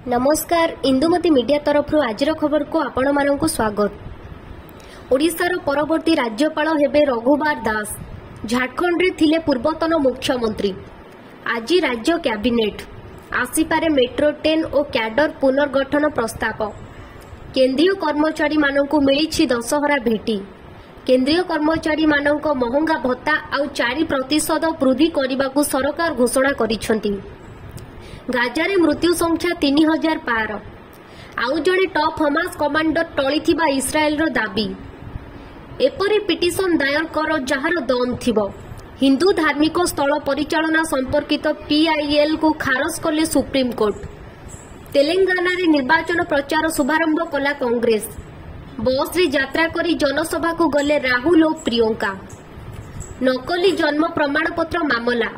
ନମସ୍କାର ଇନ୍ଦୁମତୀ ମିଡିଆ ତରଫରୁ ଆଜିର ଖବରକୁ ଆପଣମାନଙ୍କୁ ସ୍ୱାଗତ ଓଡ଼ିଶାର ପରବର୍ତ୍ତୀ ରାଜ୍ୟପାଳ ହେବେ ରଘୁବାର ଦାସ ଝାଡ଼ଖଣ୍ଡରେ ଥିଲେ ପୂର୍ବତନ ମୁଖ୍ୟମନ୍ତ୍ରୀ ଆଜି ରାଜ୍ୟ କ୍ୟାବିନେଟ୍ ଆସିପାରେ ମେଟ୍ରୋ ଟ୍ରେନ୍ ଓ କ୍ୟାଡର ପୁନର୍ଗଠନ ପ୍ରସ୍ତାବ କେନ୍ଦ୍ରୀୟ କର୍ମଚାରୀମାନଙ୍କୁ ମିଳିଛି ଦଶହରା ଭେଟି କେନ୍ଦ୍ରୀୟ କର୍ମଚାରୀମାନଙ୍କ ମହଙ୍ଗା ଭତ୍ତା ଆଉ ଚାରି ପ୍ରତିଶତ ବୃଦ୍ଧି କରିବାକୁ ସରକାର ଘୋଷଣା କରିଛନ୍ତି ଗାଜାରେ ମୃତ୍ୟୁ ସଂଖ୍ୟା ତିନି ହଜାର ପାର। ଆଉ ଜଣେ ଟପ୍ ହମାସ କମାଣ୍ଡର ଟଳିଥିବା ଇସ୍ରାଏଲର ଦାବି। ଏପରି ପିଟିସନ ଦାୟର କର ଯାହାର ଦମ୍ ଥିବ। ହିନ୍ଦୁ ଧାର୍ମିକ ସ୍ଥଳ ପରିଚାଳନା ସମ୍ପର୍କିତ ପିଆଇଏଲ୍କୁ ଖାରଜ କଲେ ସୁପ୍ରିମକୋର୍ଟ ତେଲେଙ୍ଗାନାରେ ନିର୍ବାଚନ ପ୍ରଚାର ଶୁଭାରମ୍ଭ କଲା କଂଗ୍ରେସ। ବସ୍ରେ ଯାତ୍ରା କରି ଜନସଭାକୁ ଗଲେ ରାହୁଲ ଓ ପ୍ରିୟଙ୍କା। ନକଲି ଜନ୍ମ ପ୍ରମାଣପତ୍ର ମାମଲା।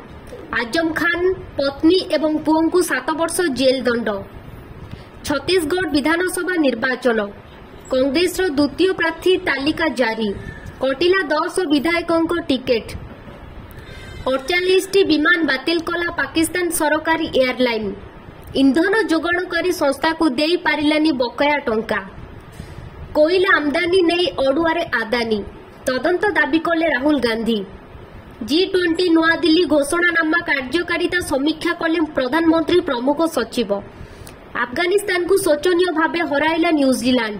ଆଜମ ଖାନ୍ ପତ୍ନୀ ଏବଂ ପୁଅଙ୍କୁ ସାତ ବର୍ଷ ଜେଲ୍ ଦଣ୍ଡ ଛତିଶଗଡ଼ ବିଧାନସଭା ନିର୍ବାଚନ କଂଗ୍ରେସର ଦ୍ୱିତୀୟ ପ୍ରାର୍ଥୀ ତାଲିକା ଜାରି କଟିଲା ଦଶ ବିଧାୟକଙ୍କ ଟିକେଟ୍ ଅଡ଼ଚାଳିଶଟି ବିମାନ ବାତିଲ କଲା ପାକିସ୍ତାନ ସରକାରୀ ଏୟାରଲାଇନ୍ ଇନ୍ଧନ ଯୋଗାଣକାରୀ ସଂସ୍ଥାକୁ ଦେଇପାରିଲାନି ବକେୟା ଟଙ୍କା କୋଇଲା ଆମଦାନୀ ନେଇ ଅଡୁଆରେ ଆଦାନୀ ତଦନ୍ତ ଦାବି କଲେ ରାହୁଲ ଗାନ୍ଧୀ ଜି ଟ୍ୱେଣ୍ଟି ନୂଆଦିଲ୍ଲୀ ଘୋଷଣାନାମା କାର୍ଯ୍ୟକାରିତା ସମୀକ୍ଷା କଲେ ପ୍ରଧାନମନ୍ତ୍ରୀ ପ୍ରମୁଖ ସଚିବ ଆଫଗାନିସ୍ତାନକୁ ଶୋଚନୀୟ ଭାବେ ହରାଇଲା ନ୍ୟୁଜିଲାଣ୍ଡ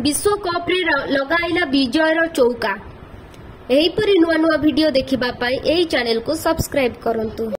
ବିଶ୍ୱକପ୍ରେ ର- ଲଗାଇଲା ବିଜୟର ଚୌକା ଏହିପରି ନୂଆ ନୂଆ ଭିଡିଓ ଦେଖିବା ପାଇଁ ଏହି ଚ୍ୟାନେଲକୁ ସବସ୍କ୍ରାଇବ କରନ୍ତୁ